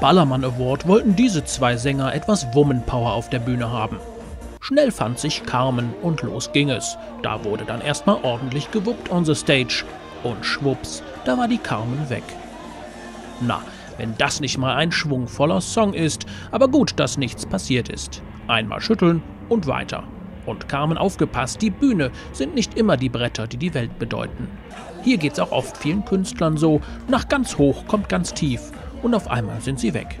Ballermann Award wollten diese zwei Sänger etwas Womanpower auf der Bühne haben. Schnell fand sich Carmen und los ging es. Da wurde dann erstmal ordentlich gewuppt on the stage. Und schwupps, da war die Carmen weg. Na, wenn das nicht mal ein schwungvoller Song ist, aber gut, dass nichts passiert ist. Einmal schütteln und weiter. Und Carmen aufgepasst, die Bühne sind nicht immer die Bretter, die die Welt bedeuten. Hier geht's auch oft vielen Künstlern so, nach ganz hoch kommt ganz tief und auf einmal sind sie weg.